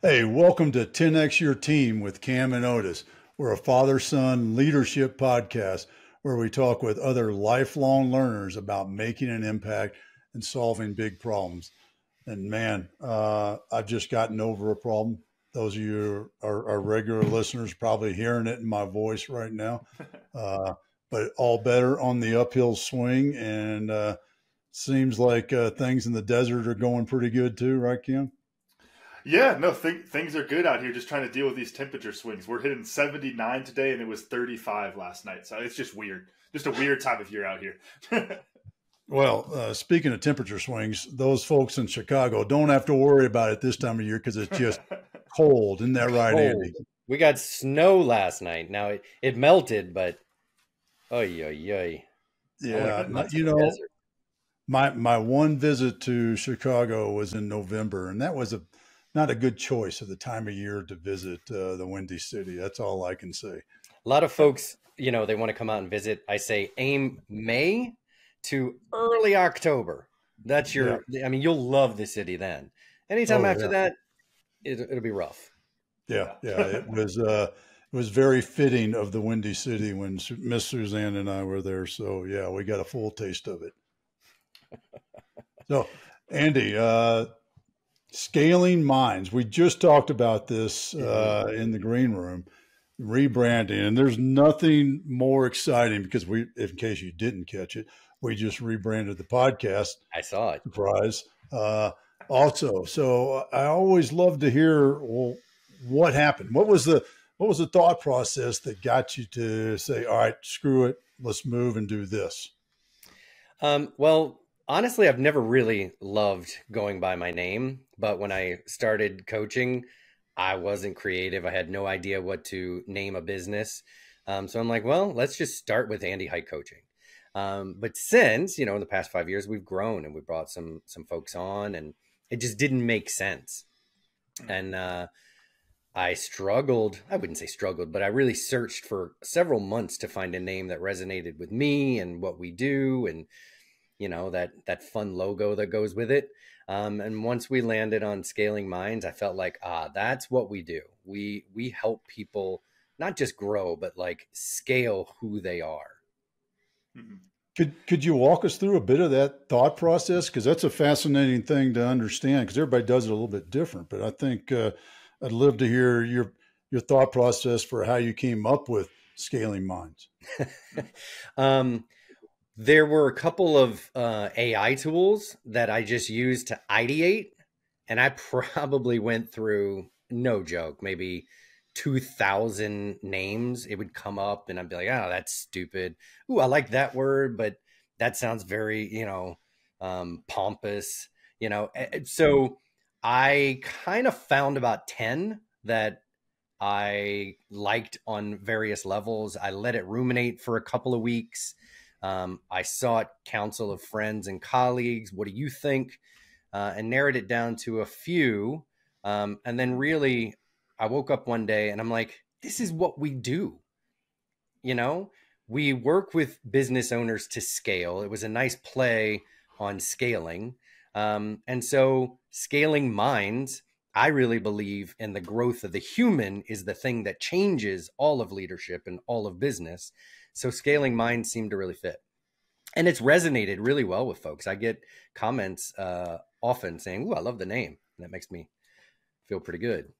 Hey, welcome to 10X Your Team with Cam and Otis. We're a father son leadership podcast where we talk with other lifelong learners about making an impact and solving big problems. And man, uh, I've just gotten over a problem. Those of you are, are regular listeners probably hearing it in my voice right now. Uh, but all better on the uphill swing, and uh, seems like uh, things in the desert are going pretty good too, right, Cam? Yeah, no, th- things are good out here. Just trying to deal with these temperature swings. We're hitting 79 today, and it was 35 last night. So it's just weird. Just a weird time of year out here. well, uh, speaking of temperature swings, those folks in Chicago don't have to worry about it this time of year because it's just cold. Isn't that right, cold. Andy? We got snow last night. Now it, it melted, but oh yeah, yeah. Yeah, you know, desert. my my one visit to Chicago was in November, and that was a not a good choice of the time of year to visit uh, the Windy City. That's all I can say. A lot of folks, you know, they want to come out and visit. I say aim May to early October. That's your. Yeah. I mean, you'll love the city then. Anytime oh, after yeah. that, it, it'll be rough. Yeah, yeah, it was. uh it was very fitting of the Windy City when Miss Suzanne and I were there. So yeah, we got a full taste of it. so, Andy, uh, Scaling Minds. We just talked about this uh, in the green room, rebranding, and there's nothing more exciting because we, in case you didn't catch it, we just rebranded the podcast. I saw it. Surprise. Uh, also, so I always love to hear well, what happened. What was the what was the thought process that got you to say, "All right, screw it, let's move and do this"? Um, well, honestly, I've never really loved going by my name, but when I started coaching, I wasn't creative. I had no idea what to name a business. Um, so I'm like, well, let's just start with Andy Hite Coaching. Um, but since you know, in the past five years, we've grown and we brought some some folks on, and it just didn't make sense. Mm. And uh, I struggled. I wouldn't say struggled, but I really searched for several months to find a name that resonated with me and what we do, and you know that that fun logo that goes with it. Um, and once we landed on scaling minds, I felt like ah, that's what we do. We we help people not just grow, but like scale who they are. Mm-hmm. Could could you walk us through a bit of that thought process? Because that's a fascinating thing to understand. Because everybody does it a little bit different. But I think uh, I'd love to hear your your thought process for how you came up with scaling minds. um, there were a couple of uh, AI tools that I just used to ideate, and I probably went through no joke, maybe two thousand names. It would come up, and I'd be like, "Oh, that's stupid." Ooh, I like that word, but that sounds very, you know, um, pompous. You know, so I kind of found about ten that I liked on various levels. I let it ruminate for a couple of weeks um, I sought counsel of friends and colleagues. What do you think? Uh, and narrowed it down to a few. Um, and then really, I woke up one day and I'm like, this is what we do. You know, we work with business owners to scale. It was a nice play on scaling. Um, and so, scaling minds, I really believe in the growth of the human is the thing that changes all of leadership and all of business. So scaling minds seemed to really fit. And it's resonated really well with folks. I get comments uh, often saying, "Ooh, I love the name." And that makes me feel pretty good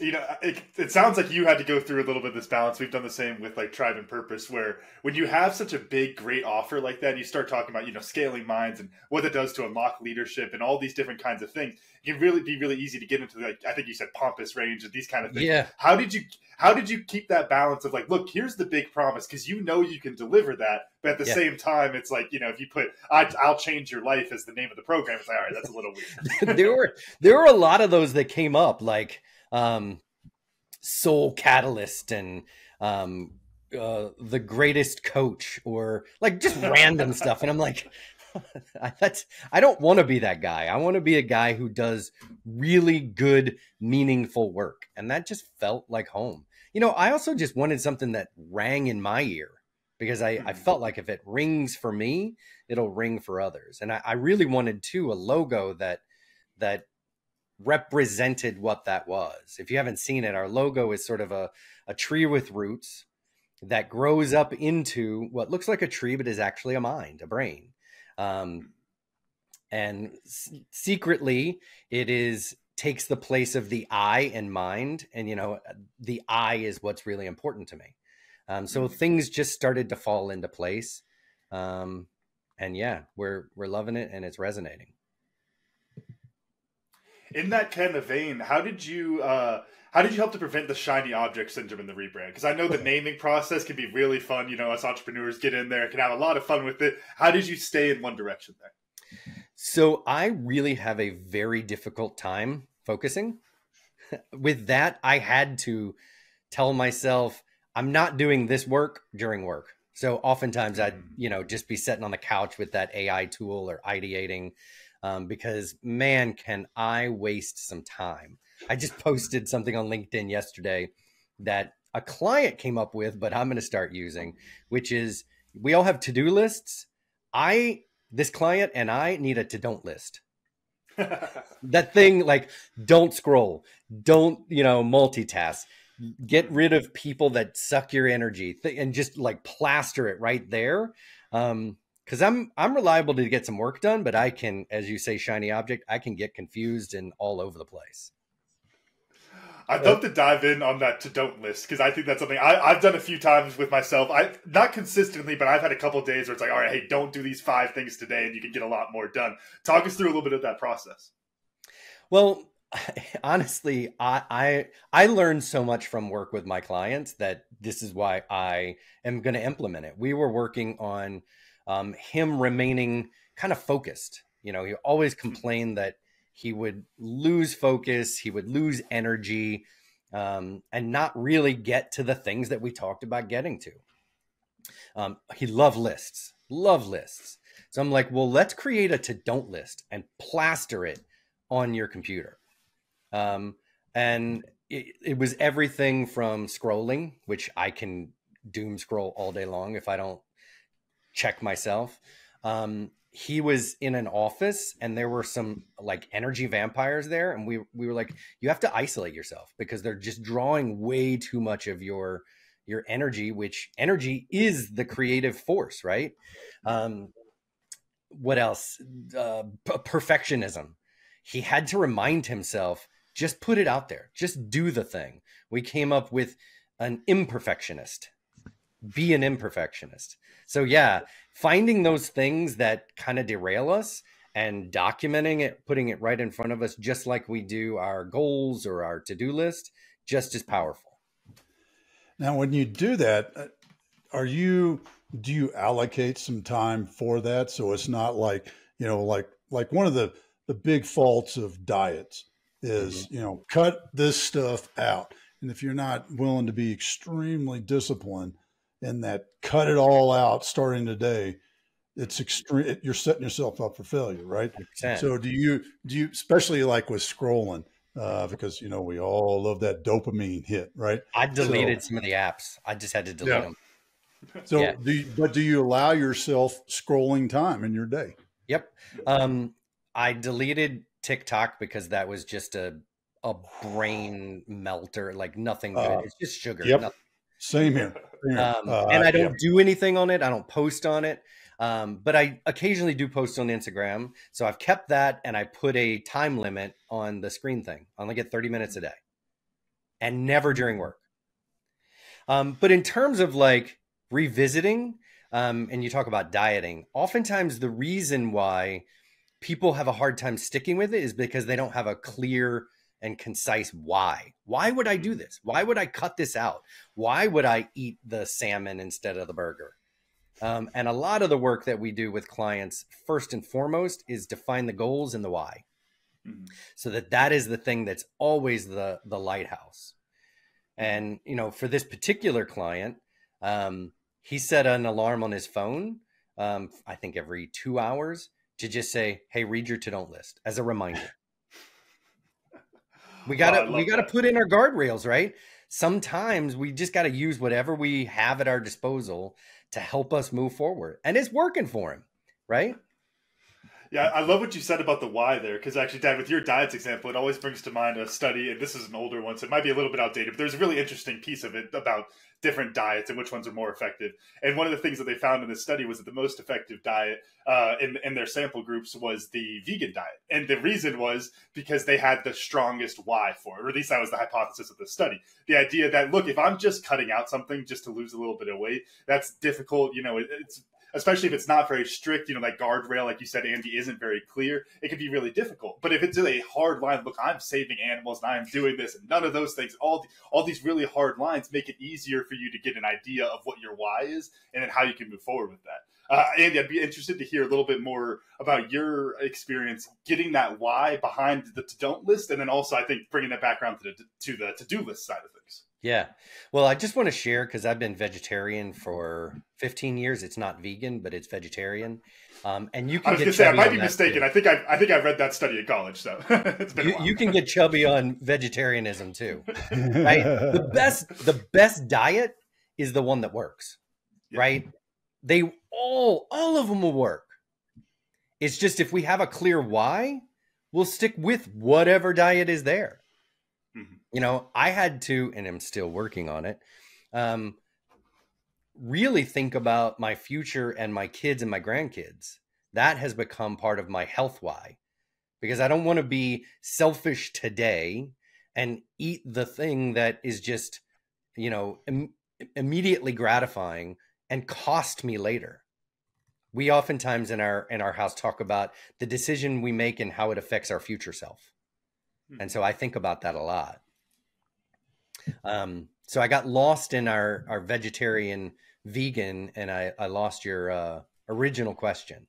you know, it, it sounds like you had to go through a little bit of this balance. We've done the same with like Tribe and Purpose, where when you have such a big, great offer like that, you start talking about, you know, scaling minds and what it does to unlock leadership and all these different kinds of things. It can really be really easy to get into like I think you said pompous range and these kind of things. Yeah. How did you how did you keep that balance of like, look, here's the big promise because you know you can deliver that, but at the yeah. same time, it's like you know if you put I, will change your life as the name of the program, it's like all right, that's a little weird. there were there were a lot of those that came up like um, soul catalyst and um, uh, the greatest coach or like just random stuff. And I'm like, that's I don't want to be that guy. I want to be a guy who does really good, meaningful work. And that just felt like home. You know, I also just wanted something that rang in my ear because I, I felt like if it rings for me, it'll ring for others. And I, I really wanted too a logo that that represented what that was. If you haven't seen it, our logo is sort of a, a tree with roots that grows up into what looks like a tree, but is actually a mind, a brain. Um, and s- secretly, it is takes the place of the I and mind. And, you know, the I is what's really important to me. Um, so things just started to fall into place. Um, and yeah, we're, we're loving it and it's resonating. In that kind of vein, how did you uh, how did you help to prevent the shiny object syndrome in the rebrand? Because I know the naming process can be really fun. You know, us entrepreneurs get in there, can have a lot of fun with it. How did you stay in one direction there? So I really have a very difficult time focusing. With that, I had to tell myself I'm not doing this work during work. So oftentimes I'd, you know, just be sitting on the couch with that AI tool or ideating um, because man, can I waste some time. I just posted something on LinkedIn yesterday that a client came up with, but I'm going to start using, which is we all have to do lists. I, this client and I need a to don't list. that thing like don't scroll, don't, you know, multitask, get rid of people that suck your energy and just like plaster it right there. Um, because I'm I'm reliable to get some work done, but I can, as you say, shiny object, I can get confused and all over the place. I'd love to dive in on that to don't list because I think that's something I, have done a few times with myself. I not consistently, but I've had a couple days where it's like, all right, hey, don't do these five things today, and you can get a lot more done. Talk us through a little bit of that process. Well, honestly, I, I I learned so much from work with my clients that this is why I am going to implement it. We were working on um, him remaining kind of focused. You know, he always complained that he would lose focus, he would lose energy, um, and not really get to the things that we talked about getting to. Um, he loved lists, love lists. So I'm like, well, let's create a to don't list and plaster it on your computer. Um, and it, it was everything from scrolling, which I can doom scroll all day long if I don't check myself. Um, he was in an office and there were some like energy vampires there and we we were like you have to isolate yourself because they're just drawing way too much of your your energy which energy is the creative force right? Um what else? Uh, perfectionism. He had to remind himself just put it out there. Just do the thing. We came up with an imperfectionist. Be an imperfectionist so yeah, finding those things that kind of derail us and documenting it, putting it right in front of us, just like we do our goals or our to-do list, just as powerful. Now, when you do that, uh, are you do you allocate some time for that so it's not like you know like like one of the the big faults of diets is mm-hmm. you know cut this stuff out and if you're not willing to be extremely disciplined and that cut it all out starting today it's extreme you're setting yourself up for failure right 100%. so do you do you especially like with scrolling uh, because you know we all love that dopamine hit right i deleted so, some of the apps i just had to delete yeah. them so yeah. do you, but do you allow yourself scrolling time in your day yep um i deleted tiktok because that was just a a brain melter like nothing good uh, it's just sugar yep. Nothing. Same here um, uh, and I don't yeah. do anything on it. I don't post on it. Um, but I occasionally do post on Instagram. So I've kept that and I put a time limit on the screen thing. I only get 30 minutes a day and never during work. Um, but in terms of like revisiting, um, and you talk about dieting, oftentimes the reason why people have a hard time sticking with it is because they don't have a clear and concise why. Why would I do this? Why would I cut this out? Why would I eat the salmon instead of the burger? Um, and a lot of the work that we do with clients, first and foremost, is define the goals and the why, mm-hmm. so that that is the thing that's always the the lighthouse. And you know, for this particular client, um, he set an alarm on his phone. Um, I think every two hours to just say, "Hey, read your to don't list" as a reminder. We gotta oh, we gotta that. put in our guardrails, right? Sometimes we just gotta use whatever we have at our disposal to help us move forward. And it's working for him, right? Yeah, I love what you said about the why there, because actually, Dad, with your diets example, it always brings to mind a study, and this is an older one, so it might be a little bit outdated, but there's a really interesting piece of it about different diets and which ones are more effective. And one of the things that they found in this study was that the most effective diet uh, in, in their sample groups was the vegan diet. And the reason was because they had the strongest why for it, or at least that was the hypothesis of the study. The idea that, look, if I'm just cutting out something just to lose a little bit of weight, that's difficult. You know, it, it's especially if it's not very strict, you know, that guardrail, like you said, Andy, isn't very clear, it can be really difficult. But if it's a hard line, look, I'm saving animals and I'm doing this, and none of those things, all the, all these really hard lines make it easier for you to get an idea of what your why is and then how you can move forward with that. Uh, Andy, I'd be interested to hear a little bit more about your experience getting that why behind the to don't list, and then also I think bringing that background to the to the to do list side of things. Yeah. Well, I just want to share because I've been vegetarian for 15 years. It's not vegan, but it's vegetarian. Um, and you can. I was going to say I might be mistaken. Too. I think I, I think I read that study at college, so it's been. You, you can get chubby on vegetarianism too, right? the best the best diet is the one that works, yeah. right? They all all of them will work. It's just if we have a clear why, we'll stick with whatever diet is there you know, I had to, and I'm still working on it, um, really think about my future and my kids and my grandkids. That has become part of my health why, because I don't want to be selfish today and eat the thing that is just, you know, Im- immediately gratifying and cost me later. We oftentimes in our in our house talk about the decision we make and how it affects our future self. Hmm. And so I think about that a lot. Um, so I got lost in our our vegetarian vegan, and I I lost your uh, original question.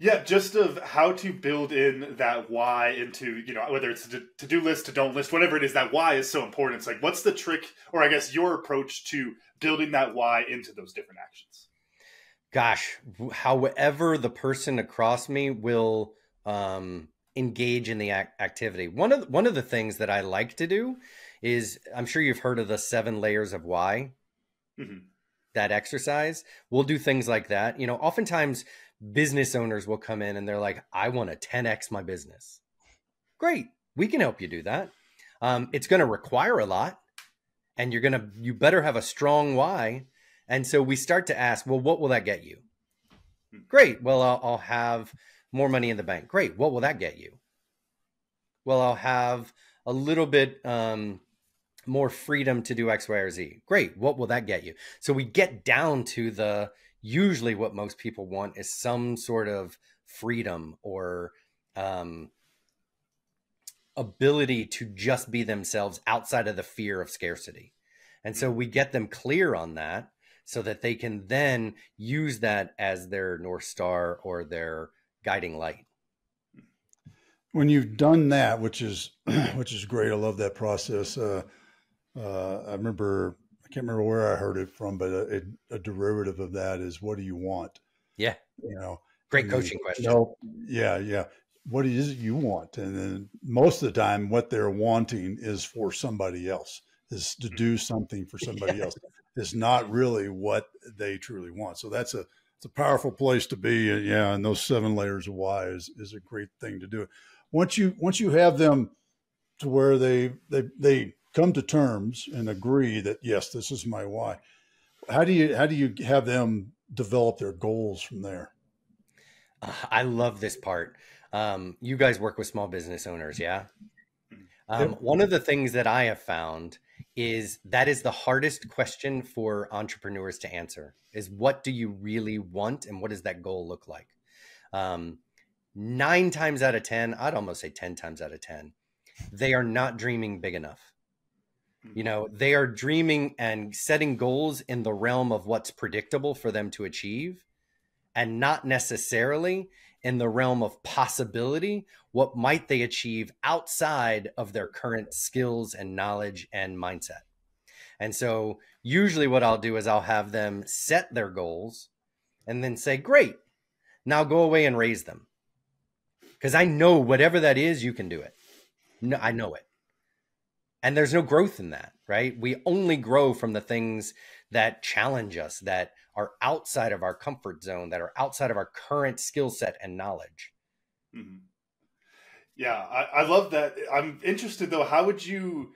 Yeah, just of how to build in that why into, you know, whether it's to do list, to don't list, whatever it is, that why is so important. It's like, what's the trick, or I guess your approach to building that why into those different actions? Gosh, however the person across me will um, engage in the activity. One of the, one of the things that I like to do is I'm sure you've heard of the seven layers of why. Mm-hmm. That exercise. We'll do things like that. You know, oftentimes business owners will come in and they're like, I want to 10x my business. Great. We can help you do that. Um, it's going to require a lot and you're going to, you better have a strong why. And so we start to ask, well, what will that get you? Hmm. Great. Well, I'll, I'll have more money in the bank. Great. What will that get you? Well, I'll have a little bit um, more freedom to do X, Y, or Z. Great. What will that get you? So we get down to the usually what most people want is some sort of freedom or um, ability to just be themselves outside of the fear of scarcity. And so we get them clear on that so that they can then use that as their North Star or their guiding light. When you've done that, which is which is great, I love that process. Uh, uh, I remember I can't remember where I heard it from, but uh, a, a, derivative of that is what do you want? Yeah, you know, great coaching you, question. You know, yeah, yeah. What is it you want? And then most of the time, what they're wanting is for somebody else, is to mm. do something for somebody yeah. else. Is not really what they truly want. So that's a it's a powerful place to be. Uh, yeah, and those seven layers of why is is a great thing to do. Once you once you have them to where they they they come to terms and agree that yes, this is my why. How do you how do you have them develop their goals from there? Uh, I love this part. Um, you guys work with small business owners, yeah. Um. One of the things that I have found is that is the hardest question for entrepreneurs to answer: is what do you really want, and what does that goal look like? Um, nine times out of ten, I'd almost say ten times out of ten, they are not dreaming big enough you mm-hmm. know, they are dreaming and setting goals in the realm of what's predictable for them to achieve and not necessarily in the realm of possibility. What might they achieve outside of their current skills and knowledge and mindset? And so, usually, what I'll do is I'll have them set their goals and then say, Great, now go away and raise them. Because I know whatever that is, you can do it. No, I know it and there's no growth in that right we only grow from the things that challenge us that are outside of our comfort zone that are outside of our current skill set and knowledge Mm-hmm. Yeah, I, I, love that. I'm interested though. How would you?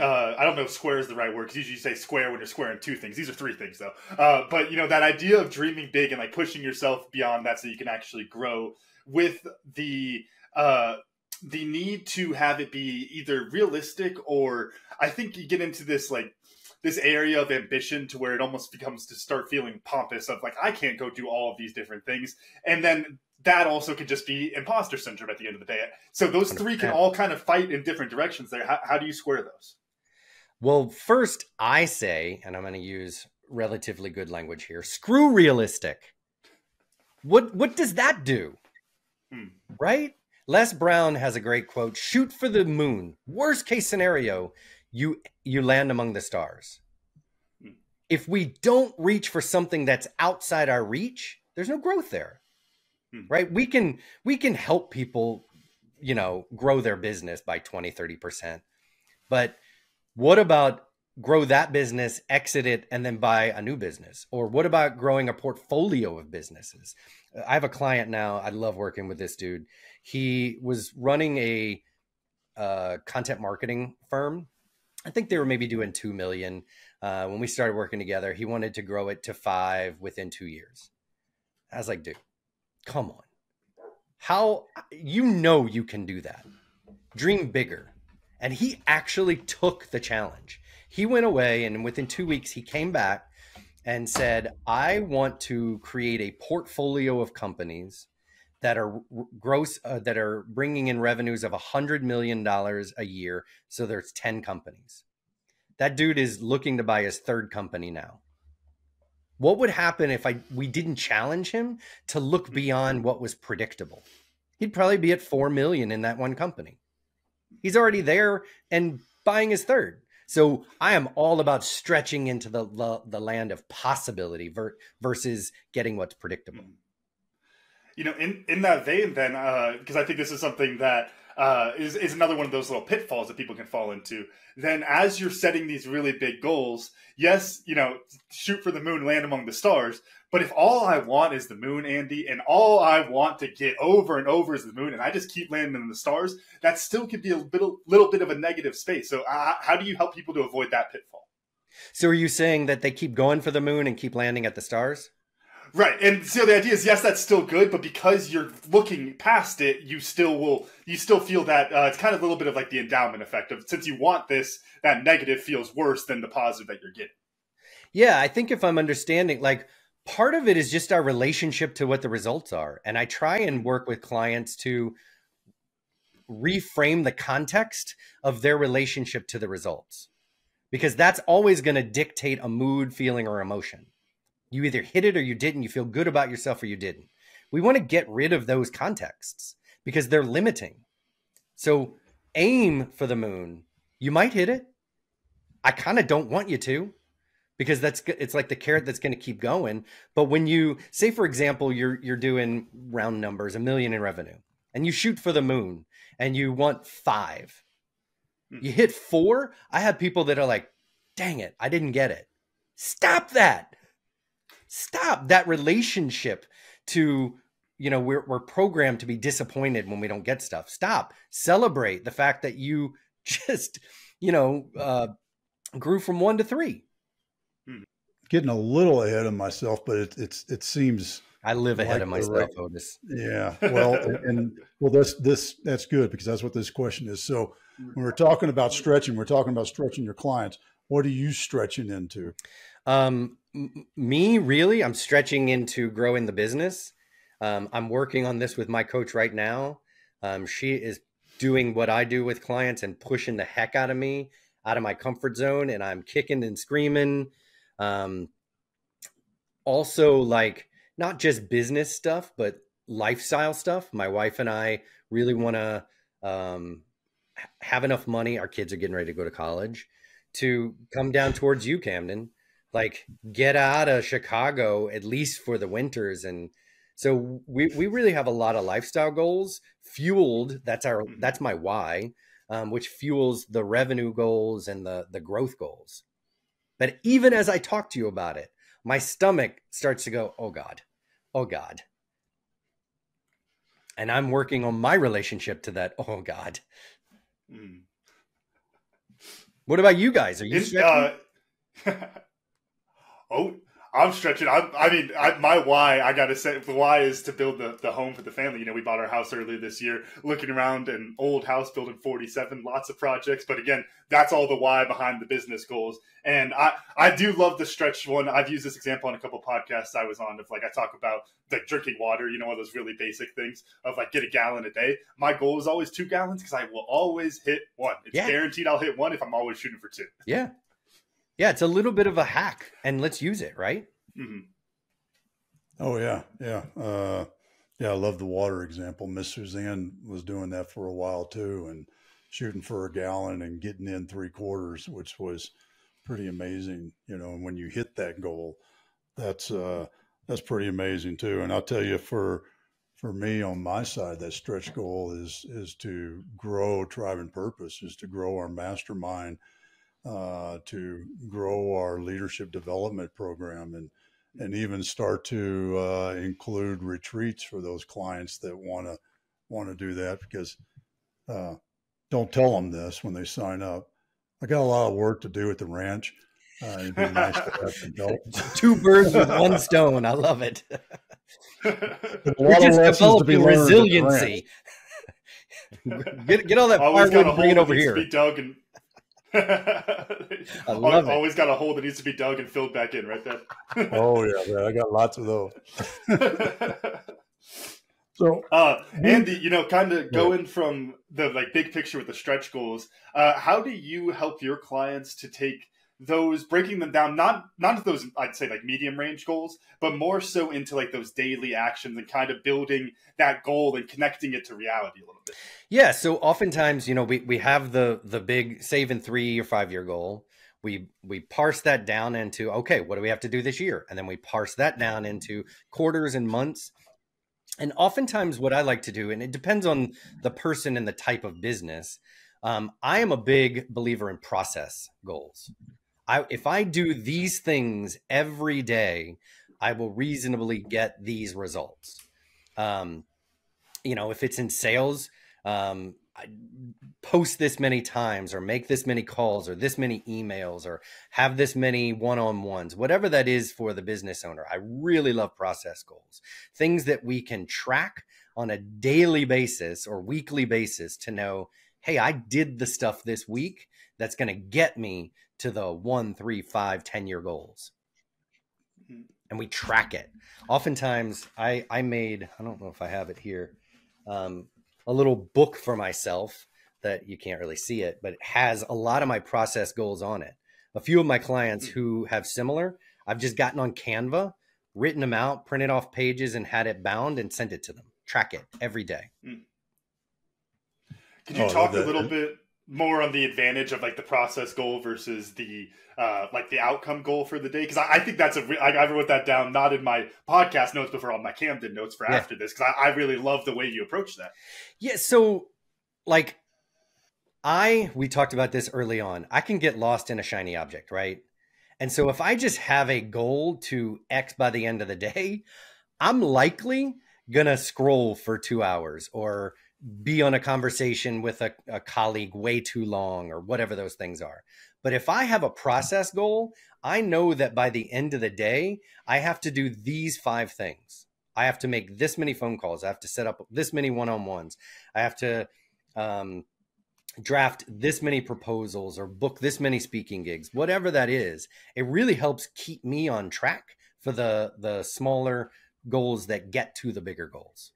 Uh, I don't know if square is the right word because usually you say square when you're squaring two things. These are three things though. Uh, but you know that idea of dreaming big and like pushing yourself beyond that so you can actually grow with the uh, the need to have it be either realistic or I think you get into this like this area of ambition to where it almost becomes to start feeling pompous of like I can't go do all of these different things and then that also could just be imposter syndrome at the end of the day. So those three can all kind of fight in different directions there. How, how do you square those? Well, first, I say, and I'm going to use relatively good language here screw realistic. What, what does that do? Hmm. Right? Les Brown has a great quote shoot for the moon. Worst case scenario, you, you land among the stars. Hmm. If we don't reach for something that's outside our reach, there's no growth there hmm. right we can we can help people you know grow their business by 20 30% but what about grow that business exit it and then buy a new business or what about growing a portfolio of businesses i have a client now i love working with this dude he was running a uh, content marketing firm i think they were maybe doing 2 million uh, when we started working together he wanted to grow it to five within two years i was like dude Come on. How you know you can do that. Dream bigger. And he actually took the challenge. He went away and within 2 weeks he came back and said, "I want to create a portfolio of companies that are gross uh, that are bringing in revenues of a 100 million dollars a year, so there's 10 companies." That dude is looking to buy his third company now. What would happen if I we didn't challenge him to look beyond what was predictable? He'd probably be at 4 million in that one company. He's already there and buying his third. So I am all about stretching into the the, the land of possibility ver- versus getting what's predictable. You know, in in that vein, then, because uh, I think this is something that uh, is is another one of those little pitfalls that people can fall into. Then, as you're setting these really big goals, yes, you know, shoot for the moon, land among the stars. But if all I want is the moon, Andy, and all I want to get over and over is the moon, and I just keep landing in the stars, that still could be a little bit of a negative space. So, uh, how do you help people to avoid that pitfall? So, are you saying that they keep going for the moon and keep landing at the stars? Right. And so the idea is, yes, that's still good, but because you're looking past it, you still will, you still feel that uh, it's kind of a little bit of like the endowment effect of since you want this, that negative feels worse than the positive that you're getting. Yeah. I think if I'm understanding, like part of it is just our relationship to what the results are. And I try and work with clients to reframe the context of their relationship to the results because that's always going to dictate a mood, feeling, or emotion. You either hit it or you didn't. You feel good about yourself or you didn't. We want to get rid of those contexts because they're limiting. So aim for the moon. You might hit it. I kind of don't want you to because that's it's like the carrot that's going to keep going. But when you say, for example, you're you're doing round numbers, a million in revenue, and you shoot for the moon, and you want five, hmm. you hit four. I have people that are like, "Dang it, I didn't get it." Stop that stop that relationship to you know we're, we're programmed to be disappointed when we don't get stuff. Stop. Celebrate the fact that you just you know uh, grew from one to three. Hmm. getting a little ahead of myself but it, it's it seems i live ahead like of myself right, otis. Yeah. Well and, and well that's this that's good because that's what this question is. So when we're talking about stretching we're talking about stretching your clients. What are you stretching into? Um me really i'm stretching into growing the business. Um, i'm working on this with my coach right now. Um, she is doing what i do with clients and pushing the heck out of me out of my comfort zone and i'm kicking and screaming. Um, also like not just business stuff but lifestyle stuff. My wife and i really want to um, have enough money. Our kids are getting ready to go to college to come down towards you camden like get out of Chicago at least for the winters and so we we really have a lot of lifestyle goals fueled that's our mm-hmm. that's my why um, which fuels the revenue goals and the the growth goals but even as I talk to you about it my stomach starts to go oh god oh god and I'm working on my relationship to that. Oh God. Mm. What about you guys? Are you? Oh, I'm stretching. I'm, I mean, I, my why, I got to say, the why is to build the, the home for the family. You know, we bought our house earlier this year, looking around an old house built in 47, lots of projects. But again, that's all the why behind the business goals. And I, I do love the stretch one. I've used this example on a couple podcasts I was on of like, I talk about like drinking water, you know, one of those really basic things of like get a gallon a day. My goal is always two gallons because I will always hit one. It's yeah. guaranteed I'll hit one if I'm always shooting for two. Yeah. Yeah, it's a little bit of a hack, and let's use it, right? Mm-hmm. Oh yeah, yeah, uh, yeah. I love the water example. Miss Suzanne was doing that for a while too, and shooting for a gallon and getting in three quarters, which was pretty amazing. You know, and when you hit that goal, that's uh, that's pretty amazing too. And I'll tell you, for for me on my side, that stretch goal is is to grow Tribe and Purpose, is to grow our mastermind uh, to grow our leadership development program and and even start to uh, include retreats for those clients that want to want to do that because uh, don't tell them this when they sign up. I got a lot of work to do at the ranch. Uh, it'd be nice to have some help. Two birds with one stone. I love it. We're just developing resiliency. get, get all that firewood and bring it over here. Doug and I love always it. got a hole that needs to be dug and filled back in right there. oh yeah, man, I got lots of those. so, uh, Andy, you know, kind of going yeah. from the like big picture with the stretch goals, uh, how do you help your clients to take those breaking them down not not those i'd say like medium range goals but more so into like those daily actions and kind of building that goal and connecting it to reality a little bit. Yeah so oftentimes you know we, we have the the big save in three or five year goal. We we parse that down into okay what do we have to do this year? And then we parse that down into quarters and months. And oftentimes what i like to do and it depends on the person and the type of business um, i am a big believer in process goals I, if I do these things every day, I will reasonably get these results. Um, you know, if it's in sales, um, I post this many times or make this many calls or this many emails or have this many one-on-ones whatever that is for the business owner i really love process goals things that we can track on a daily basis or weekly basis to know hey i did the stuff this week that's going to get me to the one, three, five, 10 year goals. Mm-hmm. And we track it. Oftentimes, I, I made, I don't know if I have it here, um, a little book for myself that you can't really see it, but it has a lot of my process goals on it. A few of my clients mm-hmm. who have similar, I've just gotten on Canva, written them out, printed off pages, and had it bound and sent it to them. Track it every day. Mm. Could you oh, talk a little bit more on the advantage of like the process goal versus the uh like the outcome goal for the day because I, I, think that's a re- I, I wrote that down not in my podcast notes but for all my camden notes for yeah. after this because I, I really love the way you approach that yeah so like i we talked about this early on i can get lost in a shiny object right and so if i just have a goal to x by the end of the day i'm likely gonna scroll for two hours or be on a conversation with a, a, colleague way too long or whatever those things are. But if I have a process goal, I know that by the end of the day, I have to do these five things. I have to make this many phone calls. I have to set up this many one on ones. I have to um, draft this many proposals or book this many speaking gigs, whatever that is. It really helps keep me on track for the the smaller goals that get to the bigger goals.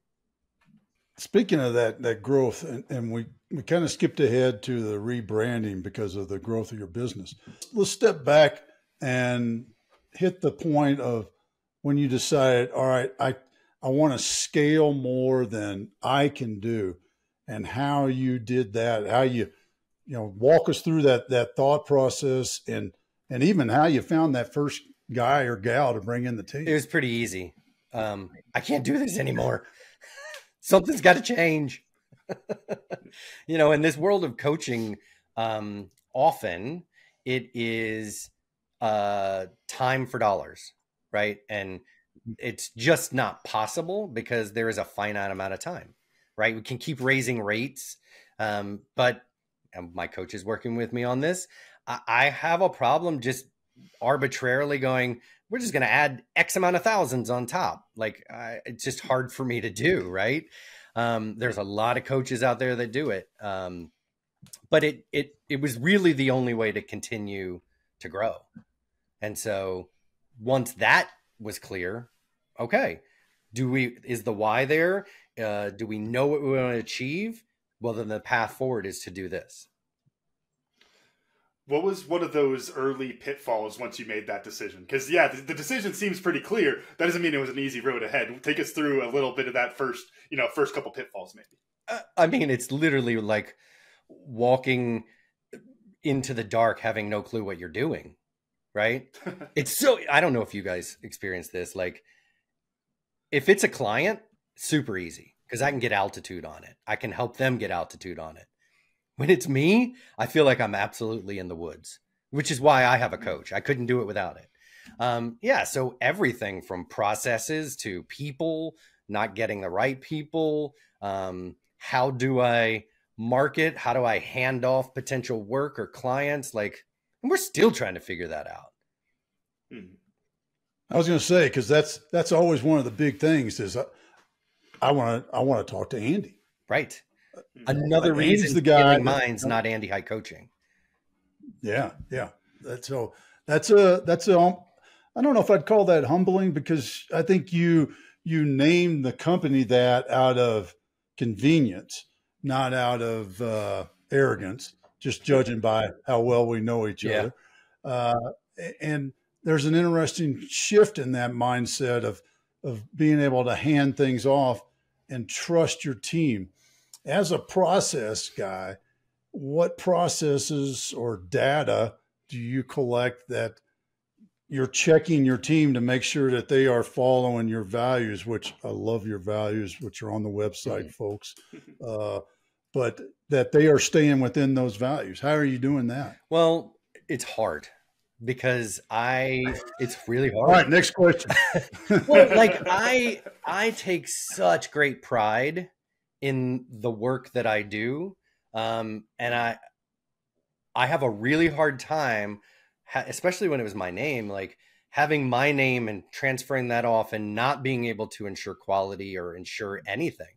Speaking of that that growth, and, and we we kind of skipped ahead to the rebranding because of the growth of your business. Let's step back and hit the point of when you decided, all right, I I want to scale more than I can do, and how you did that, how you you know walk us through that that thought process, and and even how you found that first guy or gal to bring in the team. It was pretty easy. Um, I can't do this anymore something's got to change. you know, in this world of coaching, um, often it is uh, time for dollars, right? And it's just not possible because there is a finite amount of time. right? We can keep raising rates, um, but my coach is working with me on this. I, I have a problem just arbitrarily going. We're just going to add X amount of thousands on top. Like I, it's just hard for me to do, right? Um, there's a lot of coaches out there that do it, um, but it it it was really the only way to continue to grow. And so once that was clear, okay, do we is the why there? Uh, do we know what we want to achieve? Well, then the path forward is to do this. What was one of those early pitfalls once you made that decision? Because yeah, the, the, decision seems pretty clear. That doesn't mean it was an easy road ahead. Take us through a little bit of that first, you know, first couple pitfalls, maybe. Uh, I mean, it's literally like walking into the dark, having no clue what you're doing. Right? it's so. I don't know if you guys experience this. Like, if it's a client, super easy because I can get altitude on it. I can help them get altitude on it. When it's me, I feel like I'm absolutely in the woods, which is why I have a mm. coach. I couldn't do it without it. Um, yeah, so everything from processes to people, not getting the right people. Um, how do I market? How do I hand off potential work or clients? Like, and we're still trying to figure that out. Hmm. I was going to say because that's that's always one of the big things is uh, I want to I want to talk to Andy. Right. Another like reason the guy minds not Andy Hite coaching. Yeah, yeah. That's so that's a that's a um, don't know if I'd call that humbling because I think you you named the company that out of convenience, not out of uh, arrogance, just judging by how well we know each yeah. other. Uh, and there's an interesting shift in that mindset of of being able to hand things off and trust your team. As a process guy, what processes or data do you collect that you're checking your team to make sure that they are following your values, which I love your values, which are on the website, mm-hmm. folks. Uh, but that they are staying within those values. How are you doing that? Well, it's hard because I it's really hard. All right, next question. well, like I I take such great pride in the work that I do. Um, and I I have a really hard time especially when it was my name like having my name and transferring that off and not being able to ensure quality or ensure anything.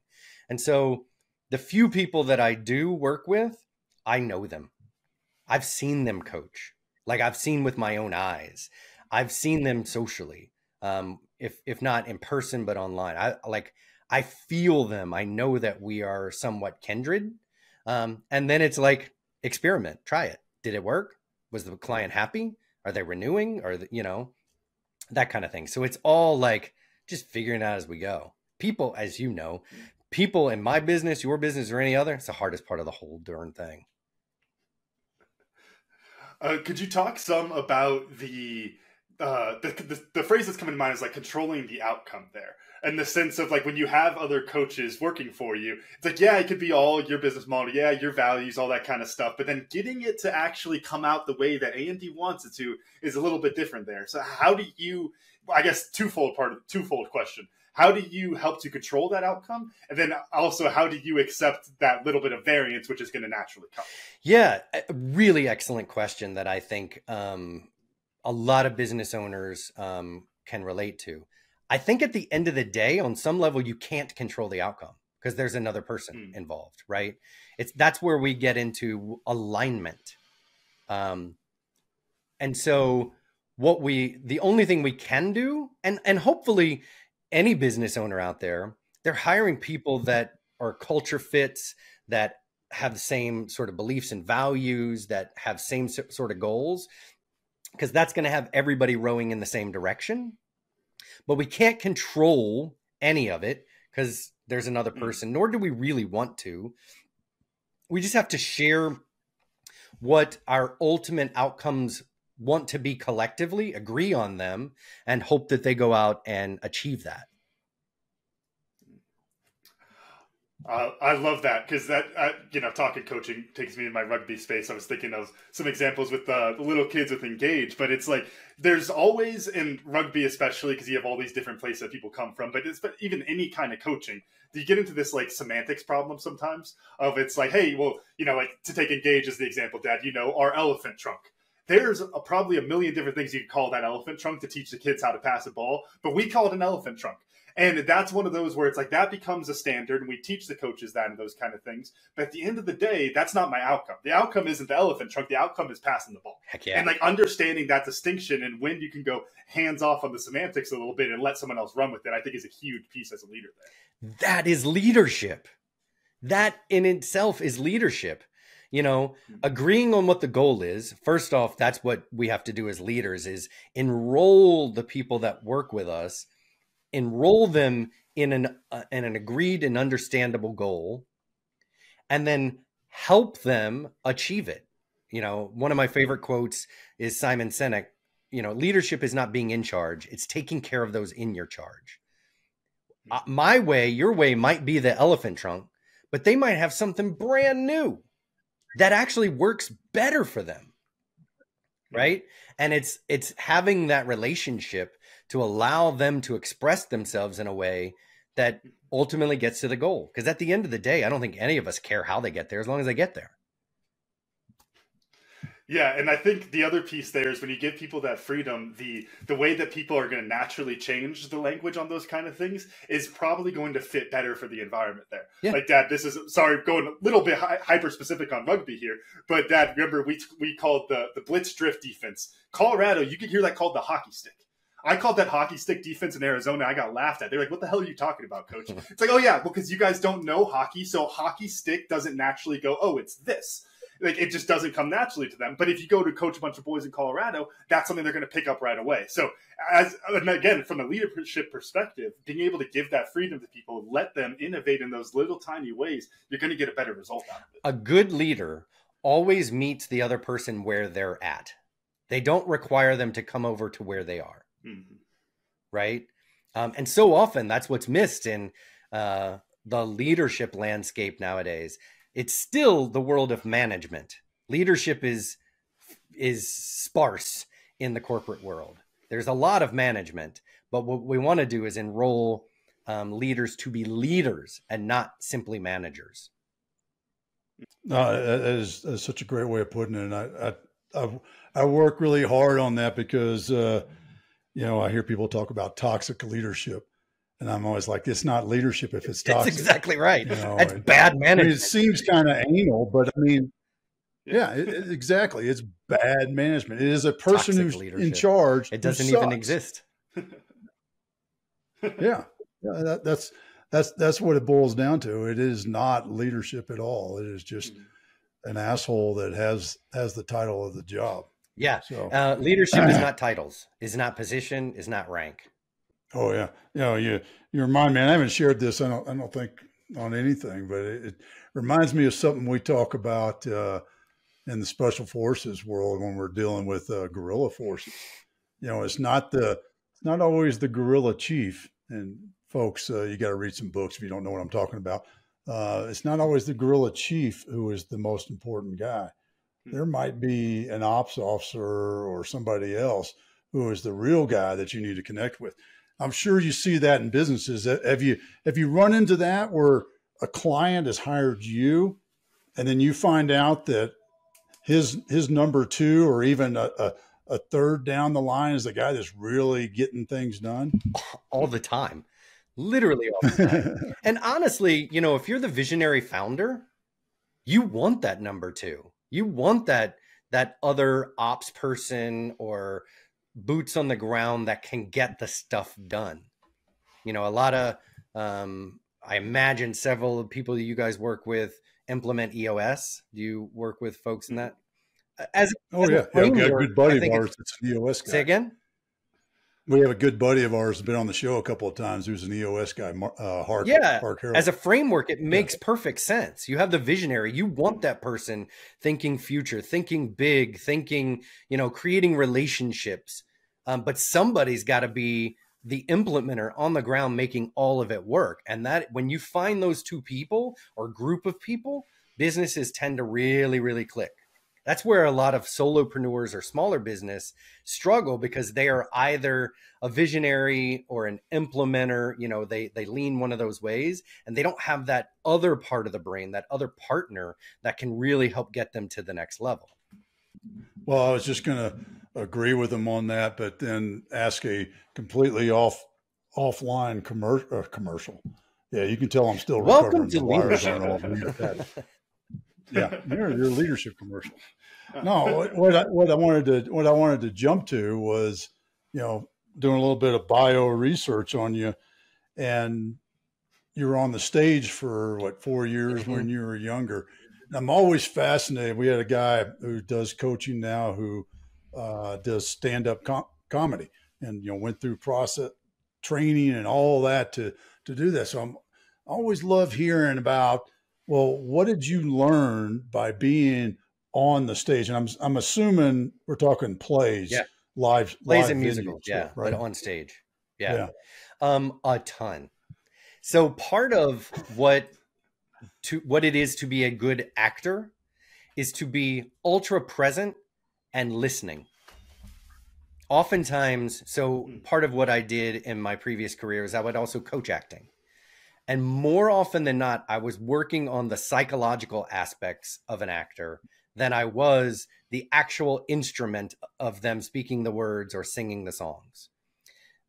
And so the few people that I do work with, I know them. I've seen them coach like I've seen with my own eyes. I've seen them socially, um, if if not in person, but online. I like I feel them. I know that we are somewhat kindred. Um, and then it's like experiment, try it. Did it work? Was the client happy? Are they renewing? Or you know that kind of thing. So it's all like just figuring out as we go. People, as you know, people in my business, your business, or any other, it's the hardest part of the whole darn thing. Uh, could you talk some about the, uh, the, the the phrase that's coming to mind is like controlling the outcome there, and the sense of like when you have other coaches working for you, it's like yeah, it could be all your business model, yeah, your values, all that kind of stuff, but then getting it to actually come out the way that Andy wants it to is a little bit different there. So how do you? I guess twofold part of twofold question. How do you help to control that outcome? And then also how do you accept that little bit of variance which is going to naturally come? Yeah really excellent question that i think um, a lot of business owners um, can relate to i think at the end of the day on some level you can't control the outcome because there's another person mm. involved right it's that's where we get into alignment um, and so what we the only thing we can do and and hopefully any business owner out there, they're hiring people that are culture fits, that have the same sort of beliefs and values, that have same sort of goals, because that's going to have everybody rowing in the same direction. But we can't control any of it because there's another mm. person, nor do we really want to. We just have to share what our ultimate outcomes want to be collectively, agree on them, and hope that they go out and achieve that. Uh, I love that because that you know talking coaching takes me in my rugby space. I was thinking of some examples with uh, the little kids with engage, but it's like there's always in rugby, especially because you have all these different places that people come from. But it's but even any kind of coaching, do you get into this like semantics problem sometimes. Of it's like, hey, well, you know, like to take engage as the example, Dad, you know, our elephant trunk there's a, probably a million different things you could call that elephant trunk to teach the kids how to pass a ball, but we call it an elephant trunk. And that's one of those where it's like that becomes a standard, and we teach the coaches that and those kind of things. But at the end of the day, that's not my outcome. The outcome isn't the elephant trunk. The outcome is passing the ball. Heck yeah. And like understanding that distinction and when you can go hands off on the semantics a little bit and let someone else run with it, I think is a huge piece as a leader there. That is leadership. That in itself is leadership. You know, mm-hmm. agreeing on what the goal is. First off, that's what we have to do as leaders is enroll the people that work with us enroll them in an uh, in an agreed and understandable goal and then help them achieve it. You know one of my favorite quotes is simon sinek you know leadership is not being in charge it's taking care of those in your charge. Uh, my way your way might be the elephant trunk but they might have something brand new that actually works better for them right? And it's it's having that relationship to allow them to express themselves in a way that ultimately gets to the goal. Because at the end of the day, I don't think any of us care how they get there as long as they get there. Yeah, and I think the other piece there is when you give people that freedom, the the way that people are going to naturally change the language on those kind of things is probably going to fit better for the environment there. Yeah. Like Dad, this is sorry going a little bit hi- hyper specific on rugby here, but Dad, remember we we called the the blitz drift defense. Colorado, you could hear that called the hockey stick. I called that hockey stick defense in Arizona. I got laughed at. They're like, "What the hell are you talking about, coach?" it's like, "Oh yeah, well, because you guys don't know hockey, so hockey stick doesn't naturally go. Oh, it's this." Like it just doesn't come naturally to them. But if you go to coach a bunch of boys in Colorado, that's something they're going to pick up right away. So, as and again, from a leadership perspective, being able to give that freedom to people, let them innovate in those little tiny ways, you're going to get a better result out of it. A good leader always meets the other person where they're at. They don't require them to come over to where they are. Mm-hmm. Right. Um, and so often that's what's missed in uh, the leadership landscape nowadays. It's still the world of management. Leadership is is sparse in the corporate world. There's a lot of management, but what we want to do is enroll um, leaders to be leaders and not simply managers. No, that is, that is such a great way of putting it. And I, I, I, I work really hard on that because uh, you know, I hear people talk about toxic leadership. And I'm always like, it's not leadership if it's toxic. That's exactly right. You know, That's bad management. I mean, it seems kind of anal, but I mean, yeah, it, it, exactly. It's bad management. It is a person toxic who's leadership. in charge. It doesn't even exist. yeah, yeah. That, that's that's that's what it boils down to. It is not leadership at all. It is just mm-hmm. an asshole that has has the title of the job. Yeah. So uh, leadership is not titles, is not position, is not rank. Oh yeah. You know, you you remind me, I haven't shared this, I don't I don't think on anything, but it, it reminds me of something we talk about uh, in the special forces world when we're dealing with uh, guerrilla forces. You know, it's not the it's not always the guerrilla chief. And folks, uh, you got to read some books if you don't know what I'm talking about. Uh, it's not always the guerrilla chief who is the most important guy Hmm. there might be an ops officer or somebody else who is the real guy that you need to connect with. I'm sure you see that in businesses. Have you have you run into that where a client has hired you, and then you find out that his his number two or even a, a, a third down the line is the guy that's really getting things done all the time, literally all the time. and honestly, you know, if you're the visionary founder, you want that number two you want that that other ops person or boots on the ground that can get the stuff done. You know, a lot of um, I imagine several people that you guys work with implement EOS. Do you work with folks in that? As oh as yeah, yeah, we got a good buddy of ours that's an EOS guy. Say again. We have a good buddy of ours been on the show a couple of times who's an EOS guy, uh, Hark. Yeah, Hark as a framework, it makes yeah. perfect sense. You have the visionary. You want that person thinking future, thinking big, thinking you know, creating relationships. Um, but somebody's got to be the implementer on the ground making all of it work. And that when you find those two people or group of people, businesses tend to really, really click. That's where a lot of solopreneurs or smaller business struggle because they are either a visionary or an implementer, you know, they they lean one of those ways and they don't have that other part of the brain, that other partner that can really help get them to the next level. Well, I was just going to agree with them on that, but then ask a completely off offline commercial. Uh, commercial. Yeah, you can tell I'm still Welcome to yeah, your, your leadership commercial. No, what I, what I wanted to what I wanted to jump to was, you know, doing a little bit of bio research on you, and you were on the stage for what four years mm-hmm. when you were younger. And I'm always fascinated. We had a guy who does coaching now who uh, does stand up com- comedy, and you know went through process training and all that to to do that. So I'm I always love hearing about well, what did you learn by being on the stage? And I'm I'm assuming we're talking plays, yeah. live plays live and musicals, yeah, right? but on stage, yeah. yeah, um, a ton. So part of what to what it is to be a good actor is to be ultra present and listening. Oftentimes, so part of what I did in my previous career is I would also coach acting. And more often than not, I was working on the psychological aspects of an actor than I was the actual instrument of them speaking the words or singing the songs.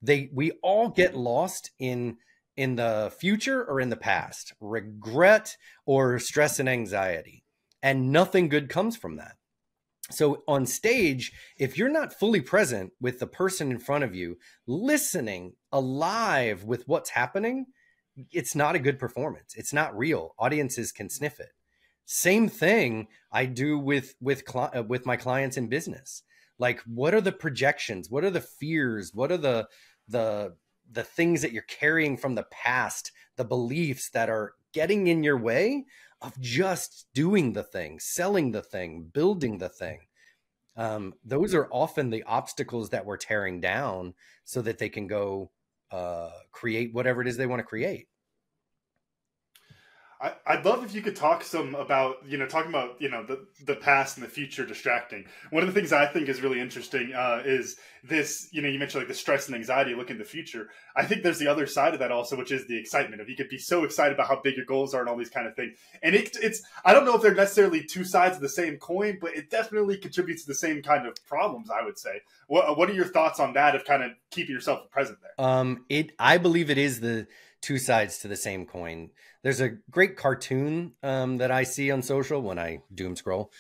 They we all get lost in in the future or in the past, regret or stress and anxiety. And nothing good comes from that. So on stage, if you're not fully present with the person in front of you, listening alive with what's happening, it's not a good performance. It's not real. Audiences can sniff it. Same thing I do with with uh, with my clients in business. Like what are the projections? What are the fears? What are the the the things that you're carrying from the past, the beliefs that are getting in your way of just doing the thing, selling the thing, building the thing. Um, those are often the obstacles that we're tearing down so that they can go uh, create whatever it is they want to create. I, would love if you could talk some about you know talking about you know the the past and the future distracting. One of the things I think is really interesting uh, is this you know you mentioned like the stress and anxiety look in the future. I think there's the other side of that also, which is the excitement of you could be so excited about how big your goals are and all these kind of things. And it, it's I don't know if they're necessarily two sides of the same coin, but it definitely contributes to the same kind of problems. I would say. What what are your thoughts on that of kind of keeping yourself present there? Um, it I believe it is the two sides to the same coin. There's a great cartoon um, that I see on social when I doom scroll,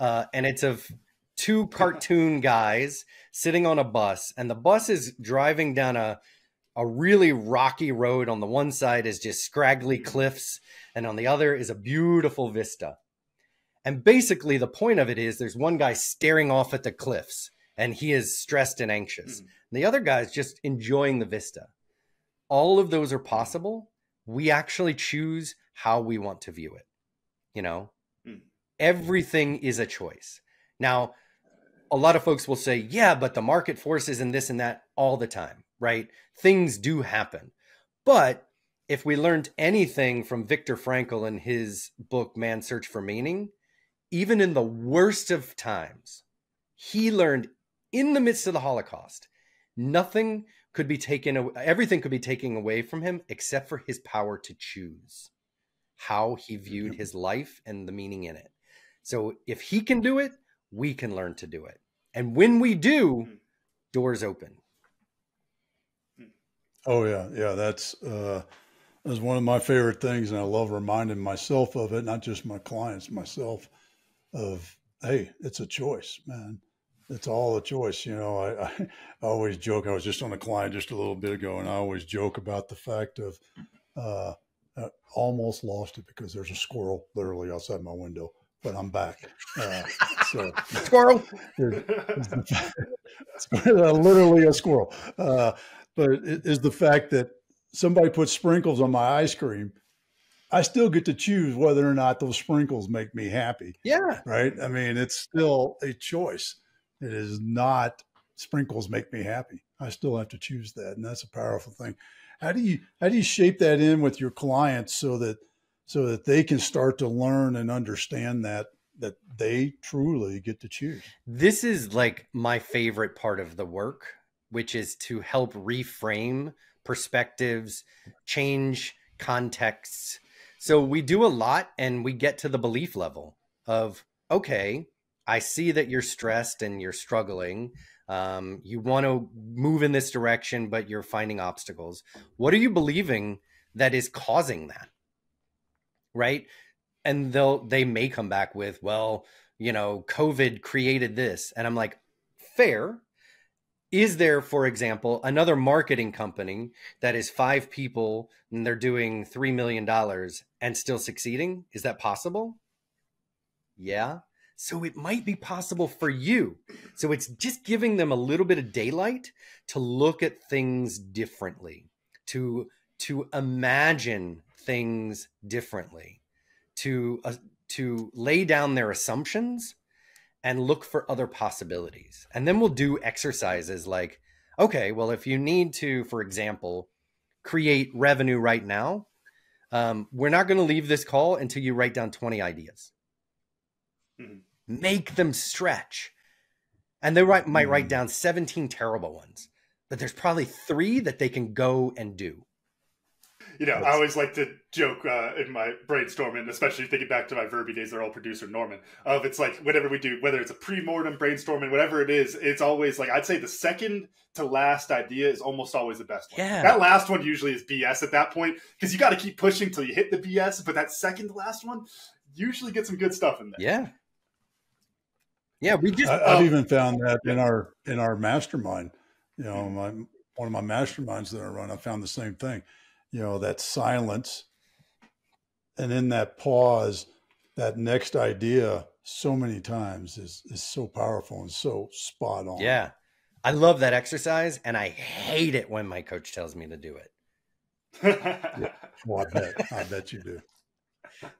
uh, and it's of two cartoon guys sitting on a bus, and the bus is driving down a a really rocky road. On the one side is just scraggly cliffs, and on the other is a beautiful vista. And basically, the point of it is there's one guy staring off at the cliffs, and he is stressed and anxious. Mm-hmm. And the other guy is just enjoying the vista all of those are possible. We actually choose how we want to view it. You know, mm. everything is a choice. Now, a lot of folks will say, yeah, but the market forces and this and that all the time, right? Things do happen. But if we learned anything from Viktor Frankl in his book, Man's Search for Meaning, even in the worst of times, he learned in the midst of the Holocaust, nothing could be taken everything could be taken away from him except for his power to choose how he viewed his life and the meaning in it. So if he can do it we can learn to do it. And when we do hmm. doors open. Oh yeah yeah that's uh that's one of my favorite things and i love reminding myself of it not just my clients myself of hey it's a choice man it's all a choice. You know, I, I, always joke. I was just on a client just a little bit ago, and I always joke about the fact of uh, I almost lost it because there's a squirrel literally outside my window, but I'm back. Uh, so squirrel, literally a squirrel. Uh, but it is the fact that somebody puts sprinkles on my ice cream. I still get to choose whether or not those sprinkles make me happy. Yeah. Right. I mean, it's still a choice. It is not sprinkles make me happy. I still have to choose that, and that's a powerful thing. How do you how do you shape that in with your clients so that so that they can start to learn and understand that that they truly get to choose? This is like my favorite part of the work, which is to help reframe perspectives, change contexts. So we do a lot and we get to the belief level of okay, I see that you're stressed and you're struggling. Um, you want to move in this direction, but you're finding obstacles. What are you believing that is causing that? Right. And they'll, they may come back with, well, you know, COVID created this. And I'm like, fair. Is there, for example, another marketing company that is five people and they're doing $3 million and still succeeding? Is that possible? Yeah. So it might be possible for you. So it's just giving them a little bit of daylight to look at things differently, to to imagine things differently, to uh, to lay down their assumptions and look for other possibilities. And then we'll do exercises like okay, well if you need to for example create revenue right now, um, we're not going to leave this call until you write down 20 ideas. Mm-hmm make them stretch. And they write, might write hmm. down 17 terrible ones, but there's probably three that they can go and do. You know, I always like to joke uh, in my brainstorming, especially thinking back to my Verbi days, they're all producer Norman. Of it's like whatever we do, whether it's a pre-mortem brainstorming, whatever it is, it's always like I'd say the second to last idea is almost always the best one. Yeah. That last one usually is BS at that point because you got to keep pushing till you hit the BS. But that second to last one usually gets some good stuff in there. Yeah, yeah, we just. I, have um, even found that in our in our mastermind. You know, my one of my masterminds that I run, I found the same thing. You know, that silence, and in that pause, that next idea, so many times is is so powerful and so spot on. Yeah, I love that exercise, and I hate it when my coach tells me to do it. yeah. Well, I bet I bet you do.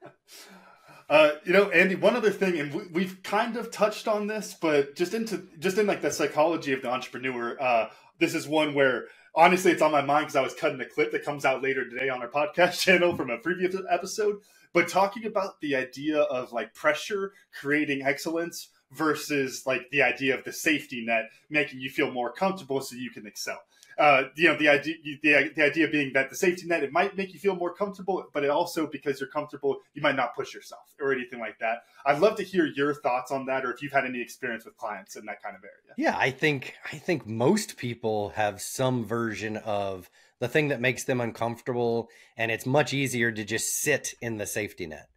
Uh, you know, Andy, one other thing, and we, have kind of touched on this, but just into just in like the psychology of the entrepreneur, uh, this is one where honestly it's on my mind because I was cutting a clip that comes out later today on our podcast channel from a previous episode. But talking about the idea of like pressure creating excellence versus like the idea of the safety net making you feel more comfortable so you can excel uh, you know the idea the, the idea being that the safety net it might make you feel more comfortable but it also because you're comfortable you might not push yourself or anything like that. I'd love to hear your thoughts on that or if you've had any experience with clients in that kind of area. Yeah i think i think most people have some version of the thing that makes them uncomfortable and it's much easier to just sit in the safety net.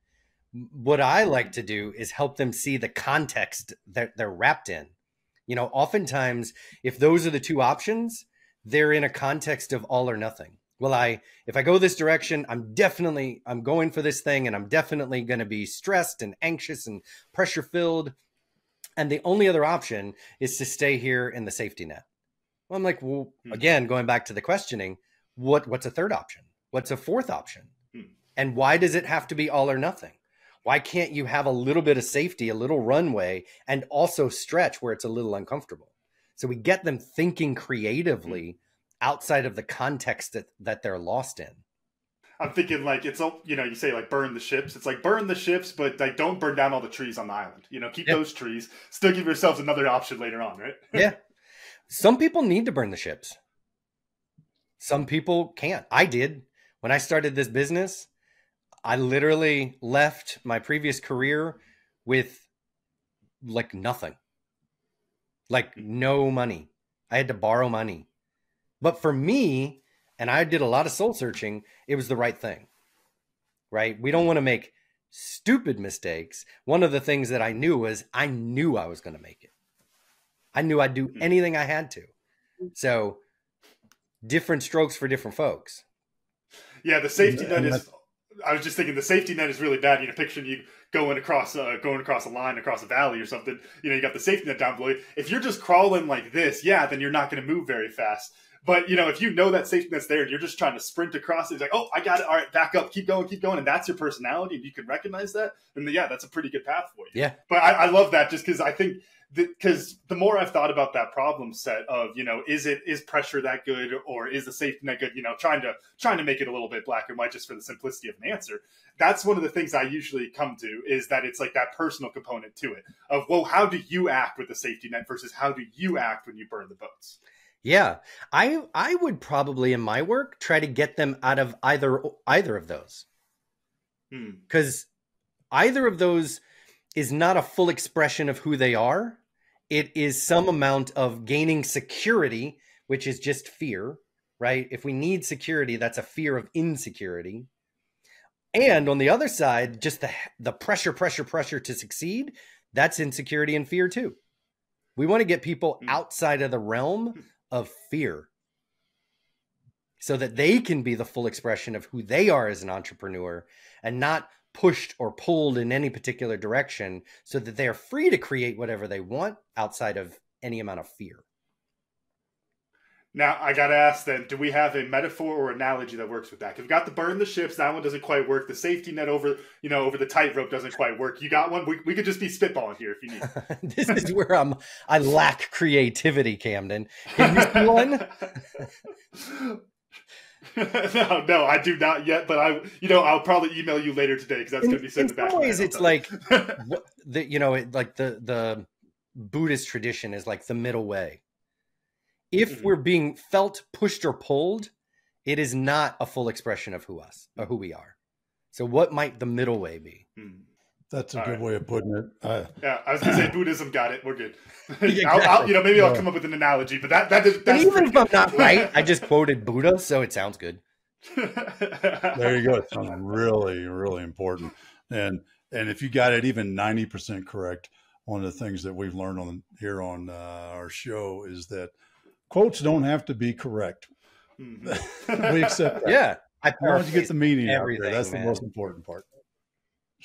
What i like to do is help them see the context that they're wrapped in. You know oftentimes if those are the two options they're in a context of all or nothing. Well, I if I go this direction, I'm definitely I'm going for this thing and I'm definitely going to be stressed and anxious and pressure filled. And the only other option is to stay here in the safety net. Well, I'm like, well, hmm. again, going back to the questioning, what what's a third option? What's a fourth option? Hmm. And why does it have to be all or nothing? Why can't you have a little bit of safety, a little runway, and also stretch where it's a little uncomfortable? So we get them thinking creatively mm-hmm. outside of the context that, that they're lost in. I'm thinking like it's all you know you say like burn the ships. It's like burn the ships, but like don't burn down all the trees on the island. You know, keep those trees. Still give yourselves another option later on, right? yeah. Some people need to burn the ships. Some people can't. I did when I started this business. I literally left my previous career with like nothing like no money. I had to borrow money. But for me, and I did a lot of soul searching, it was the right thing. Right? We don't want to make stupid mistakes. One of the things that I knew was I knew I was going to make it. I knew I'd do hmm. anything I had to. So different strokes for different folks. Yeah, the safety net is I was just thinking the safety net is really bad. You know, picturing you going across uh, going across a line across a valley or something. You know, you got the safety net down below. If you're just crawling like this, yeah, then you're not going to move very fast. But you know, if you know that safety net's there and you're just trying to sprint across it, it's like, oh, I got it. All right, back up, keep going, keep going, and that's your personality, and you can recognize that. And yeah, that's a pretty good path for you. Yeah. But I, I love that just because I think because the more I've thought about that problem set of you know is it is pressure that good or is the safety net good you know trying to trying to make it a little bit black and white just for the simplicity of an answer that's one of the things I usually come to is that it's like that personal component to it of well how do you act with the safety net versus how do you act when you burn the boats? Yeah. I I would probably in my work try to get them out of either either of those. Because hmm. either of those is not a full expression of who they are. It is some amount of gaining security, which is just fear, right? If we need security, that's a fear of insecurity. And on the other side, just the the pressure, pressure, pressure to succeed, that's insecurity and fear too. We want to get people hmm. outside of the realm hmm. of fear so that they can be the full expression of who they are as an entrepreneur and not pushed or pulled in any particular direction so that they are free to create whatever they want outside of any amount of fear. Now I gotta ask then, do we have a metaphor or analogy that works with that? Because we got the burn the ships, that one doesn't quite work. The safety net over, you know, over the tightrope doesn't quite work. You got one? We, we could just be spitballing here if you need. this is where I'm I lack creativity, Camden. Can you one? no, no, I do not yet. But I, you know, I'll probably email you later today because that's going to be sitting in back. ways, it's like the you know, it, like the the Buddhist tradition is like the middle way. If mm-hmm. we're being felt pushed or pulled, it is not a full expression of who us or who we are. So, what might the middle way be? Mm-hmm. That's a All good right. way of putting it. Uh, yeah, I was gonna say Buddhism got it. We're good. exactly. I'll, I'll, you know, maybe yeah. I'll come up with an analogy, but that that is. That's even if I'm not right, I just quoted Buddha, so it sounds good. there you go. It sounds really, really important. And and if you got it even ninety percent correct, one of the things that we've learned on here on uh, our show is that quotes don't have to be correct. Mm-hmm. we accept that. Yeah, I want you get the meaning out there. That's man. the most important part.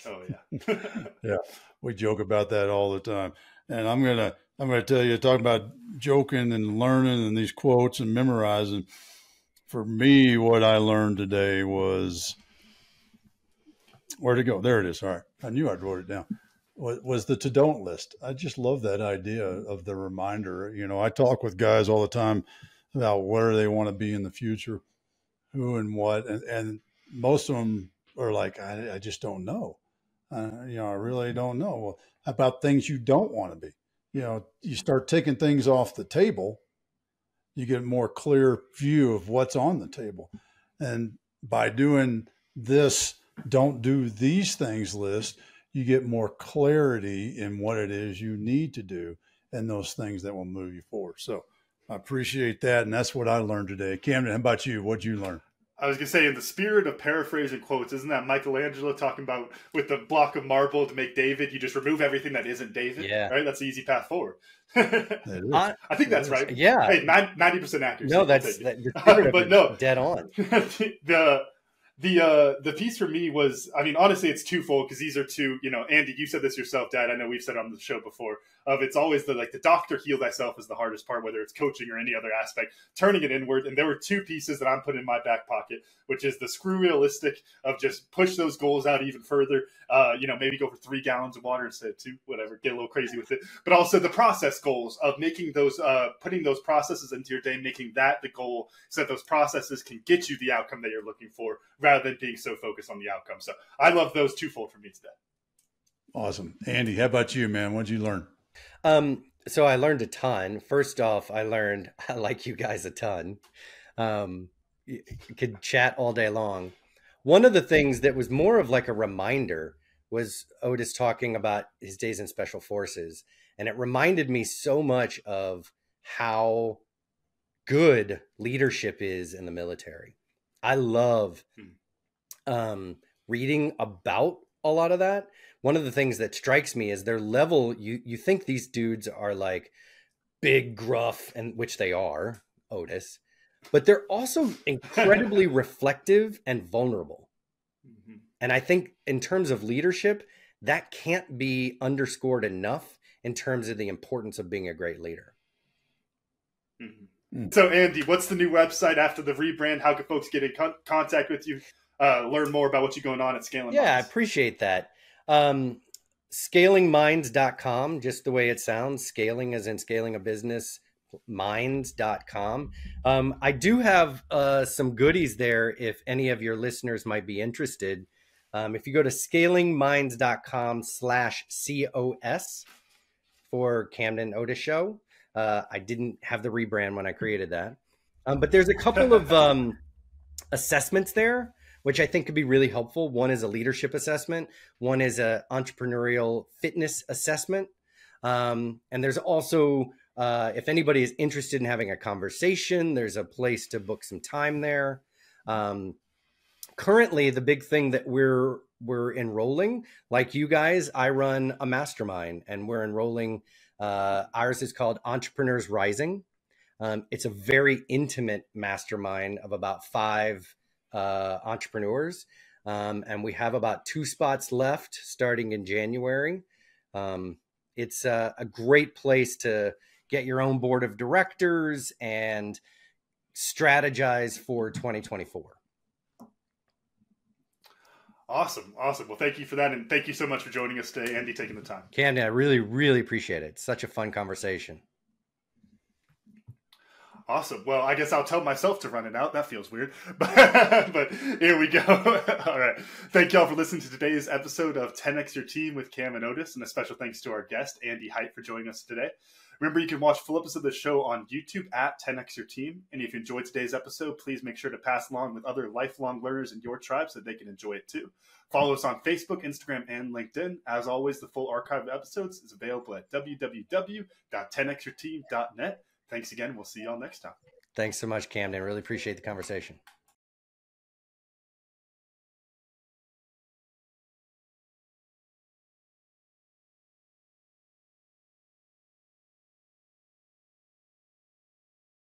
Oh yeah, yeah. We joke about that all the time, and I'm gonna I'm gonna tell you talking about joking and learning and these quotes and memorizing. For me, what I learned today was where to go. There it is. All right, I knew I wrote it down. Was the to don't list? I just love that idea of the reminder. You know, I talk with guys all the time about where they want to be in the future, who and what, and, and most of them are like, I, I just don't know. Uh, you know, I really don't know about things you don't want to be. You know, you start taking things off the table, you get a more clear view of what's on the table. And by doing this, don't do these things list, you get more clarity in what it is you need to do and those things that will move you forward. So I appreciate that. And that's what I learned today. Camden, how about you? What'd you learn? I was gonna say, in the spirit of paraphrasing quotes, isn't that Michelangelo talking about with the block of marble to make David? You just remove everything that isn't David. Yeah, right. That's the easy path forward. I, I think that's right. Yeah. Hey, ninety percent accuracy. No, that's that, but no, dead on. the the uh the piece for me was i mean honestly it's twofold because these are two you know andy you said this yourself dad i know we've said on the show before of it's always the like the doctor heal thyself is the hardest part whether it's coaching or any other aspect turning it inward and there were two pieces that i'm putting in my back pocket which is the screw realistic of just push those goals out even further uh you know maybe go for three gallons of water instead of two whatever get a little crazy with it but also the process goals of making those uh putting those processes into your day making that the goal so that those processes can get you the outcome that you're looking for rather than being so focused on the outcome. So I love those twofold for me today. Awesome. Andy, how about you, man? What'd you learn? Um, so I learned a ton. First off, I learned I like you guys a ton. Um, you could chat all day long. One of the things that was more of like a reminder was Otis talking about his days in special forces. And it reminded me so much of how good leadership is in the military. I love hmm. um, reading about a lot of that. One of the things that strikes me is their level. You you think these dudes are like big, gruff, and which they are, Otis, but they're also incredibly reflective and vulnerable. Mm-hmm. And I think in terms of leadership, that can't be underscored enough in terms of the importance of being a great leader. Mm-hmm. Mm. So, Andy, what's the new website after the rebrand? How can folks get in con- contact with you, uh, learn more about what you're going on at Scaling Yeah, Minds? I appreciate that. Um, scalingminds.com, just the way it sounds. Scaling as in scaling a business, minds.com. Um, I do have uh, some goodies there if any of your listeners might be interested. Um, if you go to scalingminds.com slash COS for Camden Otis Show, uh, I didn't have the rebrand when I created that. Um, but there's a couple of um, assessments there, which I think could be really helpful. One is a leadership assessment, one is a entrepreneurial fitness assessment. Um, and there's also, uh, if anybody is interested in having a conversation, there's a place to book some time there. Um, currently, the big thing that we're we're enrolling, like you guys, I run a mastermind, and we're enrolling uh, ours is called Entrepreneurs Rising. Um, it's a very intimate mastermind of about five uh, entrepreneurs. Um, and we have about two spots left starting in January. Um, it's a, a, great place to get your own board of directors and strategize for 2024. Awesome. Awesome. Well, thank you for that. And thank you so much for joining us today, Andy, taking the time. Camden, I really, really appreciate it. It's such a fun conversation. Awesome. Well, I guess I'll tell myself to run it out. That feels weird. But, but here we go. all right. Thank y'all for listening to today's episode of 10X Your Team with Cam and Otis. And a special thanks to our guest, Andy Hite, for joining us today. Remember, you can watch full episodes of the show on YouTube at 10x Your Team. And if you enjoyed today's episode, please make sure to pass along with other lifelong learners in your tribe so they can enjoy it too. Follow us on Facebook, Instagram, and LinkedIn. As always, the full archive of episodes is available at www.10xyourteam.net. Thanks again. We'll see y'all next time. Thanks so much, Camden. Really appreciate the conversation.